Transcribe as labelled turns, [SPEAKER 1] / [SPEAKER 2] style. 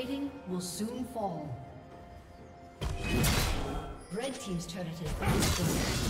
[SPEAKER 1] Plating will soon fall. Red Team's turret has destroyed.